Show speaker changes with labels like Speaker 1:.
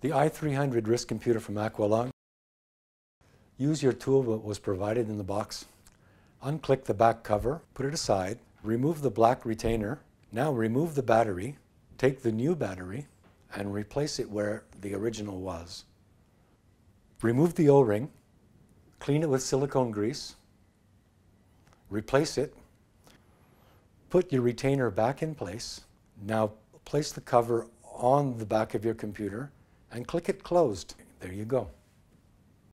Speaker 1: The i300 RISC computer from Aqua Lung. Use your tool that was provided in the box. Unclick the back cover, put it aside, remove the black retainer. Now remove the battery, take the new battery, and replace it where the original was. Remove the O-ring, clean it with silicone grease, replace it, put your retainer back in place. Now place the cover on the back of your computer and click it closed. There you go.